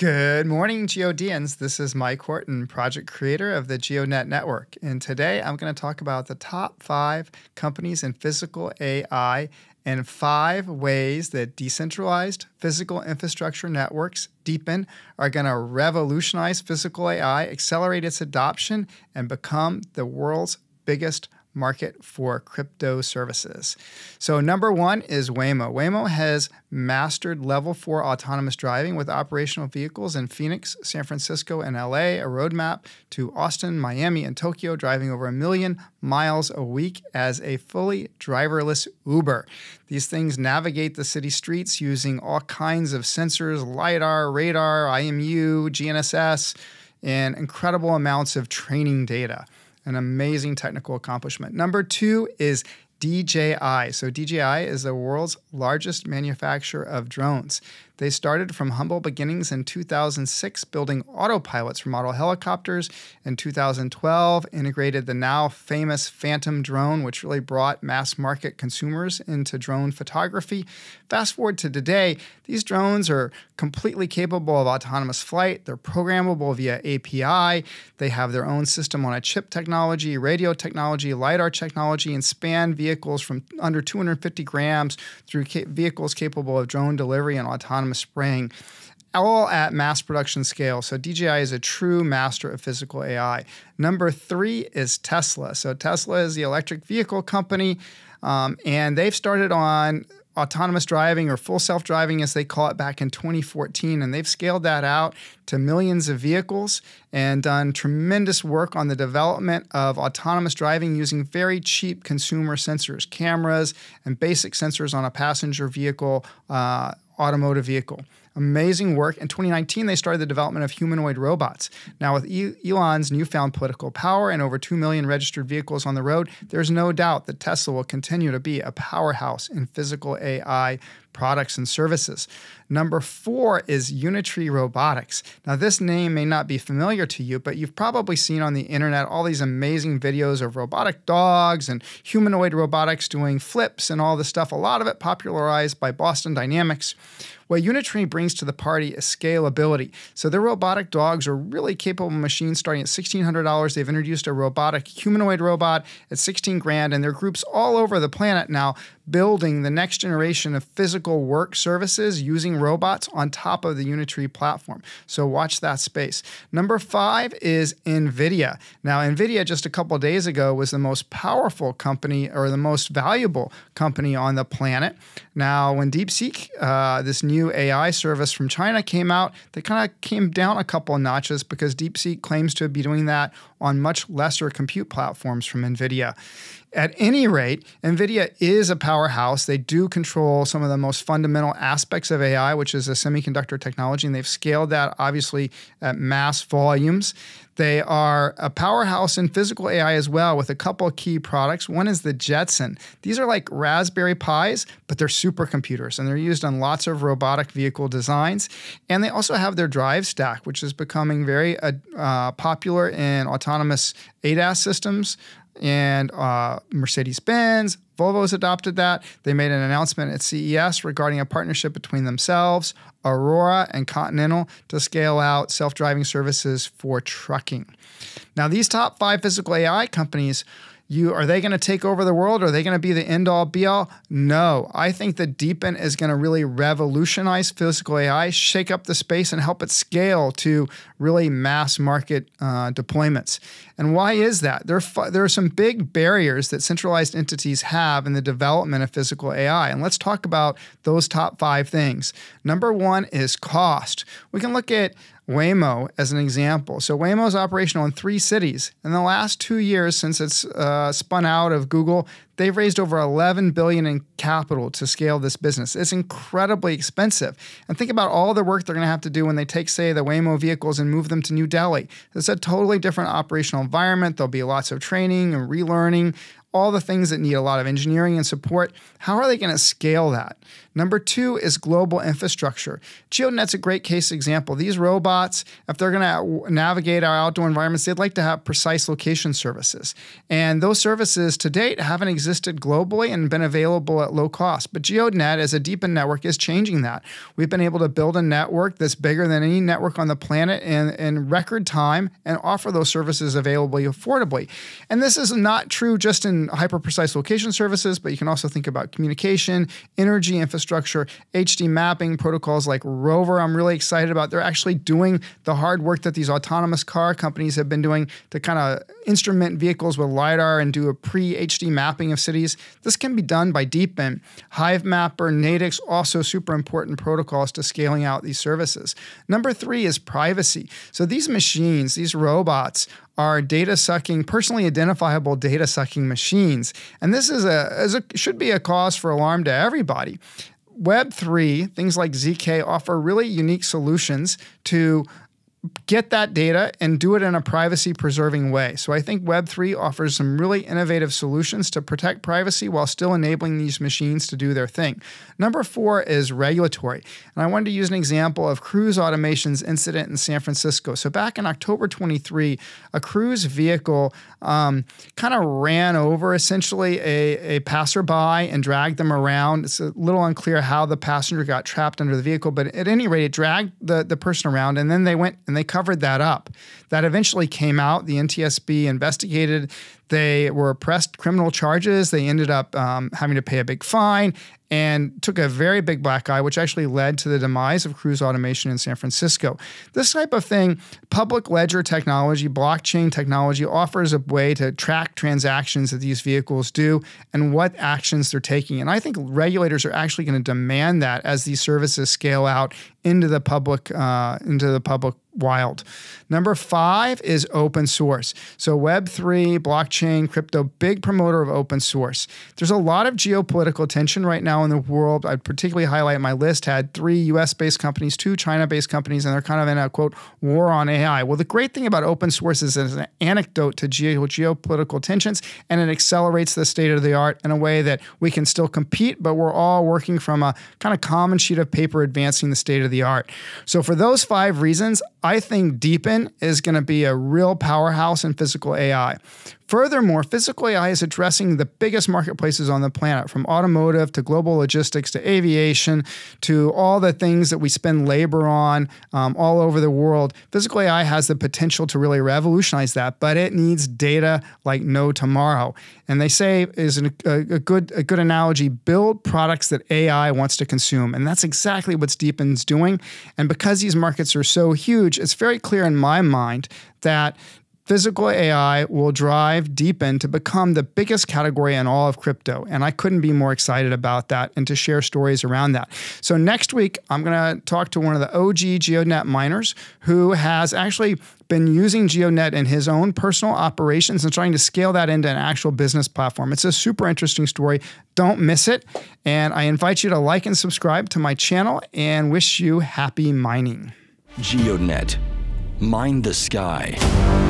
Good morning, Geodeans. This is Mike Horton, project creator of the GEODNET Network. And today I'm going to talk about the top five companies in physical AI and five ways that decentralized physical infrastructure networks, DePIN, are going to revolutionize physical AI, accelerate its adoption, and become the world's biggest market for crypto services. So, number one is Waymo. Waymo has mastered level four autonomous driving with operational vehicles in Phoenix, San Francisco, and LA, a roadmap to Austin, Miami, and Tokyo, driving over a million miles a week as a fully driverless Uber. These things navigate the city streets using all kinds of sensors LiDAR, radar, IMU, GNSS, and incredible amounts of training data an amazing technical accomplishment. Number two is DJI. So, DJI is the world's largest manufacturer of drones. They started from humble beginnings in 2006, building autopilots for model helicopters. In 2012, integrated the now famous Phantom drone, which really brought mass market consumers into drone photography. Fast forward to today, these drones are completely capable of autonomous flight. They're programmable via API. They have their own system on a chip technology, radio technology, LiDAR technology, and span vehicles from under 250 grams through ca- vehicles capable of drone delivery and autonomous spraying, all at mass production scale. So DJI is a true master of physical AI. Number three is Tesla. So Tesla is the electric vehicle company, um, and they've started on autonomous driving or full self driving, as they call it, back in 2014. And they've scaled that out to millions of vehicles and done tremendous work on the development of autonomous driving using very cheap consumer sensors, cameras, and basic sensors on a passenger vehicle. Uh, automotive vehicle. Amazing work. In 2019, they started the development of humanoid robots. Now, with Elon's newfound political power and over 2 million registered vehicles on the road, there's no doubt that Tesla will continue to be a powerhouse in physical AI products and services. Number four is Unitree Robotics. Now, this name may not be familiar to you, but you've probably seen on the internet all these amazing videos of robotic dogs and humanoid robotics doing flips and all this stuff, a lot of it popularized by Boston Dynamics. What Unitree brings to the party is scalability. So their robotic dogs are really capable machines starting at $1,600. They've introduced a robotic humanoid robot at 16 grand, and there are groups all over the planet now building the next generation of physical work services using robots on top of the Unitree platform. So watch that space. Number five is NVIDIA. Now, NVIDIA just a couple days ago was the most powerful company or the most valuable company on the planet. Now, when DeepSeek, uh, this new AI service from China, came out, they kind of came down a couple notches because DeepSeek claims to be doing that on much lesser compute platforms from NVIDIA. At any rate, NVIDIA is a powerhouse. They do control some of the most fundamental aspects of AI, which is a semiconductor technology, and they've scaled that obviously at mass volumes. They are a powerhouse in physical AI as well with a couple of key products. One is the Jetson. These are like Raspberry Pis, but they're supercomputers and they're used on lots of robotic vehicle designs. And they also have their drive stack, which is becoming very uh, uh popular in autonomous ADAS systems and uh, Mercedes Benz, Volvo's adopted that. They made an announcement at CES regarding a partnership between themselves, Aurora, and Continental to scale out self driving services for trucking. Now, these top five physical AI companies you are they going to take over the world? Are they going to be the end all be all? No. I think that DePIN is going to really revolutionize physical AI, shake up the space, and help it scale to really mass market uh, deployments. And why is that? There are, there are some big barriers that centralized entities have in the development of physical AI. And let's talk about those top five things. Number one is cost. We can look at Waymo as an example. So Waymo is operational in three cities. In the last two years, since it's uh, spun out of Google, they've raised over 11 billion in capital to scale this business. It's incredibly expensive. And think about all the work they're going to have to do when they take, say, the Waymo vehicles and move them to New Delhi. It's a totally different operational environment. There'll be lots of training and relearning all the things that need a lot of engineering and support. How are they going to scale that? Number two is global infrastructure. GEODNET's a great case example. These robots, if they're going to navigate our outdoor environments, they'd like to have precise location services. And those services to date haven't existed globally and been available at low cost. But GEODNET, as a DePIN network, is changing that. We've been able to build a network that's bigger than any network on the planet in, in record time and offer those services availably affordably. And this is not true just in hyper precise location services, but you can also think about communication, energy infrastructure, HD mapping protocols like ROVR. I'm really excited about. They're actually doing the hard work that these autonomous car companies have been doing to kind of instrument vehicles with LiDAR and do a pre HD mapping of cities. This can be done by DePIN. Hivemapper, NATIX, also super important protocols to scaling out these services. Number three is privacy. So these machines, these robots, are data sucking, personally identifiable data sucking machines. And this is a, is a should be a cause for alarm to everybody. Web3, things like ZK offer really unique solutions to get that data and do it in a privacy preserving way. So I think Web3 offers some really innovative solutions to protect privacy while still enabling these machines to do their thing. Number four is regulatory. And I wanted to use an example of Cruise Automation's incident in San Francisco. So back in October 23, a cruise vehicle um, kind of ran over essentially a, a passerby and dragged them around. It's a little unclear how the passenger got trapped under the vehicle, but at any rate, it dragged the, the person around and then they went and they covered that up. That eventually came out. The NTSB investigated. They were pressed criminal charges. They ended up um, having to pay a big fine and took a very big black eye, which actually led to the demise of cruise automation in San Francisco. This type of thing, public ledger technology, blockchain technology, offers a way to track transactions that these vehicles do and what actions they're taking. And I think regulators are actually going to demand that as these services scale out into the public uh, into the public wild. Number five is open source. So Web3, blockchain, crypto, big promoter of open source. There's a lot of geopolitical tension right now in the world. I'd particularly highlight my list had three US-based companies, two China-based companies, and they're kind of in a quote war on AI. Well, the great thing about open source is it's an anecdote to geo geopolitical tensions, and it accelerates the state of the art in a way that we can still compete, but we're all working from a kind of common sheet of paper advancing the state of the art. So for those five reasons, I think DePIN is going to be a real powerhouse in physical AI. Furthermore, physical AI is addressing the biggest marketplaces on the planet, from automotive to global logistics to aviation to all the things that we spend labor on um, all over the world. Physical AI has the potential to really revolutionize that, but it needs data like no tomorrow. And they say is an, a, a, good a good analogy: build products that AI wants to consume, and that's exactly what DePIN's doing. And because these markets are so huge, it's very clear in my mind that physical AI will drive DePIN to become the biggest category in all of crypto. And I couldn't be more excited about that and to share stories around that. So next week, I'm going to talk to one of the OG GEODNET miners who has actually been using GEODNET in his own personal operations and trying to scale that into an actual business platform. It's a super interesting story. Don't miss it. And I invite you to like and subscribe to my channel and wish you happy mining. GEODNET. Mine the sky.